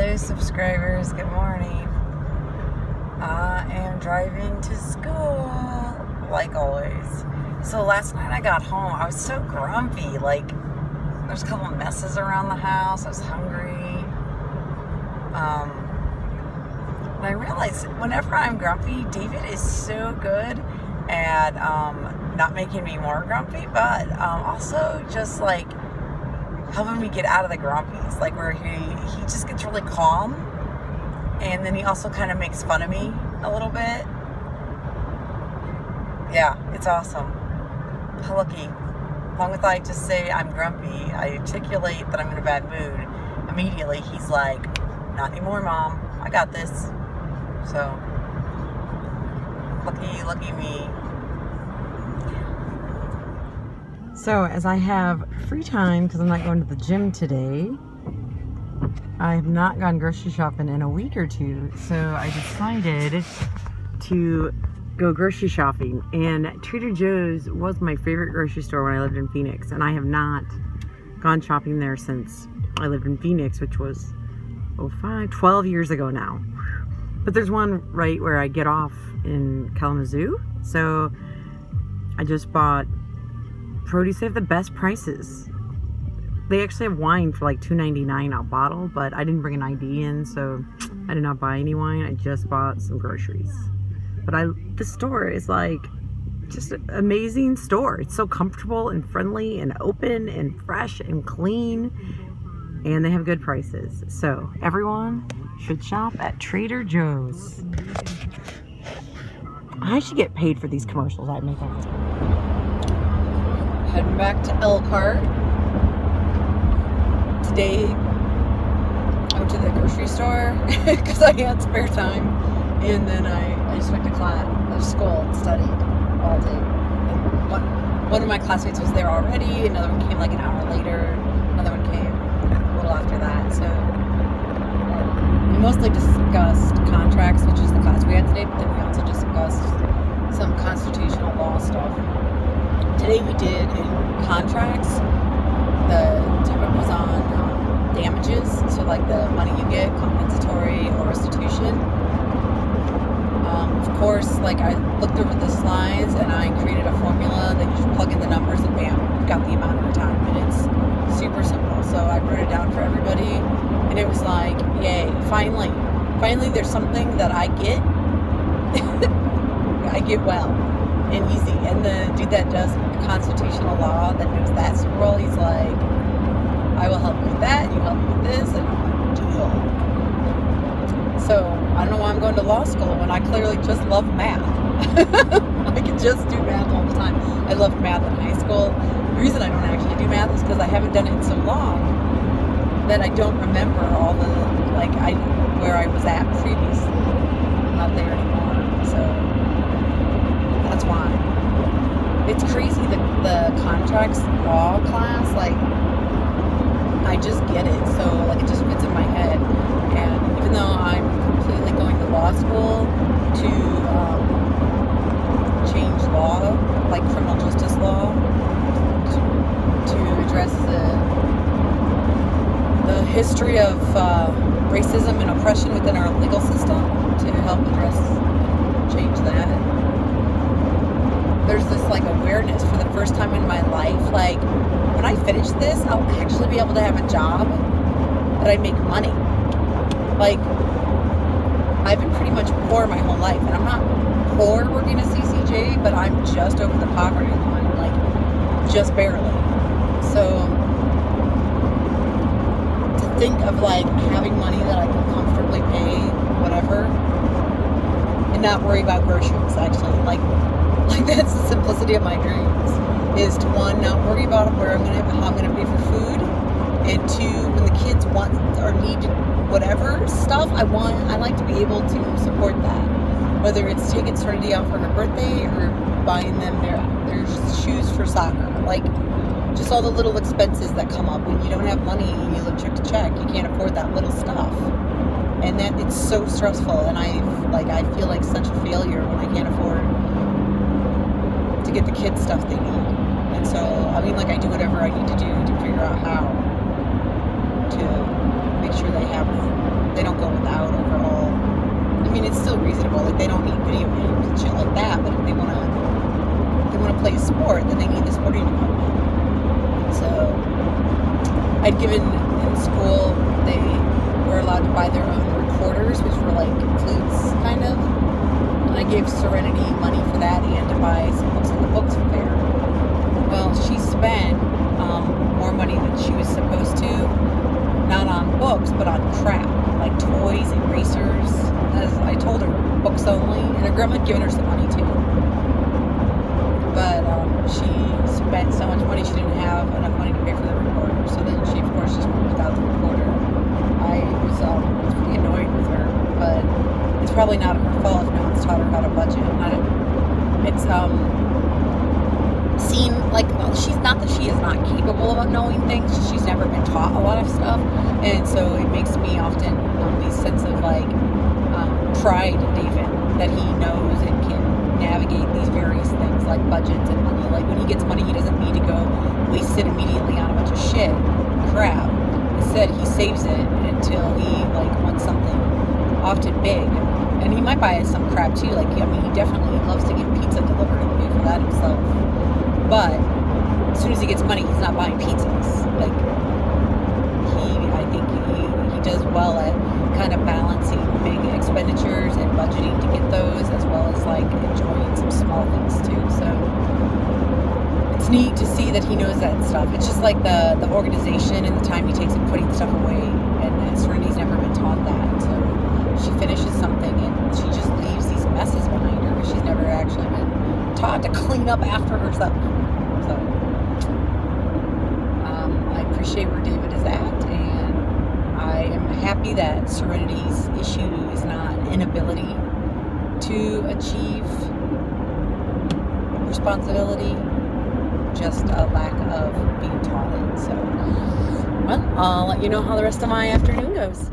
Hello, subscribers. Good morning. I am driving to school, like always. So last night I got home. I was so grumpy. Like, there's a couple messes around the house. I was hungry. Um, and I realized whenever I'm grumpy, David is so good at um, not making me more grumpy, but um, also just like helping me get out of the grumpies. Like where he he just gets really calm, and then he also kind of makes fun of me a little bit. Yeah, it's awesome. How lucky. Along with I just say I'm grumpy, I articulate that I'm in a bad mood. Immediately he's like, "Not anymore, mom. I got this." So lucky, lucky me. So, as I have free time because I'm not going to the gym today, I have not gone grocery shopping in a week or two. So, I decided to go grocery shopping. And Trader Joe's was my favorite grocery store when I lived in Phoenix. And I have not gone shopping there since I lived in Phoenix, which was oh, five, 12 years ago now. But there's one right where I get off in Kalamazoo. So, I just bought produce. They have the best prices. They actually have wine for like $2.99 a bottle, but I didn't bring an ID in, so I did not buy any wine. I just bought some groceries. But I, the store is like just an amazing store. It's so comfortable and friendly and open and fresh and clean, and they have good prices. So everyone should shop at Trader Joe's. I should get paid for these commercials I make heading back to Elkhart. Today, I went to the grocery store because I had spare time, and then I, I just went to class, uh, school and studied all day. And one, one of my classmates was there already, another one came like an hour later, another one came a little after that. So um, we mostly discussed contracts, which is the class we had today, but then we also discussed some constitutional law stuff today we did contracts, the topic was on um, damages, so like the money you get, compensatory or restitution. Um, of course, like I looked over the slides and I created a formula that you just plug in the numbers and bam, you've got the amount of time. And it's super simple. So I wrote it down for everybody and it was like, yay, finally, finally there's something that I get. I get well and easy. And the dude that does constitutional law that knows that scroll, he's like, I will help you with that, you help me with this, and I'm like, deal. So I don't know why I'm going to law school when I clearly just love math. I can just do math all the time. I loved math in high school. The reason I don't actually do math is because I haven't done it in so long that I don't remember all the like I where I was at previously. I'm not there anymore. So It's crazy the the contracts law class, like I just get it. So like it just fits in my head. And even though I'm completely going to law school to um, change law, like criminal justice law, to, to address the the history of uh, racism and oppression within our legal system to help address change that there's this like awareness for the first time in my life. Like when I finish this, I'll actually be able to have a job that I make money. Like I've been pretty much poor my whole life, and I'm not poor working at CCJ, but I'm just over the poverty line, like just barely. So to think of like having money that I can comfortably pay whatever and not worry about groceries actually like like that's the simplicity of my dreams. Is to one, not worry about where I'm gonna how I'm gonna pay for food, and two, when the kids want or need whatever stuff, I want I like to be able to support that. Whether it's taking Serenity out for her birthday or buying them their their shoes for soccer, like just all the little expenses that come up when you don't have money and you live check to check. You can't afford that little stuff and that it's so stressful and i like i feel like such a failure when i can't afford to get the kids stuff they need. And so, I mean, like I do whatever I need to do to figure out how to make sure they have they don't go without overall. I mean, it's still reasonable. Like they don't need video games and shit like that. But if they wanna, if they wanna play a sport, then they need the sporting equipment. So I'd given in school they were allowed to buy their own recorders, which were like flutes, kind of. And I gave Serenity money for that and to buy some books at the books fair. Well, she spent um, more money than she was supposed to, not on books, but on crap, like toys, erasers. As I told her, books only, and her grandma had given her some money too. But um, she spent so much money, she didn't have enough money to pay for the recorder. So then she, of course, just went without the recorder. I was, um, was pretty annoyed with her, but it's probably not her fault if no one's taught her how to budget. Not a, it's um seen like well, she's not that she is not capable of knowing things she's never been taught a lot of stuff. And so it makes me often um, these sense of like um, pride in david that he knows and can navigate these various things like budgets and money. Like when he gets money he doesn't need to go waste it immediately on a bunch of shit crap. Instead he saves it until he like wants something often big. And he might buy us some crap too. Like i mean he definitely loves to get pizza delivered and pay for that himself. But soon as he gets money, he's not buying pizzas. Like he, I think he, he does well at kind of balancing big expenditures and budgeting to get those, as well as like enjoying some small things too. So it's neat to see that he knows that stuff. It's just like the the organization and the time he takes in putting stuff away. And Serenity's never been taught that. So she finishes something and she just leaves these messes behind her. She's never actually been taught to clean up after herself. So um, I appreciate where David is at, and I am happy that Serenity's issue is not an inability to achieve responsibility, just a lack of being taught it. So, well, I'll let you know how the rest of my afternoon goes.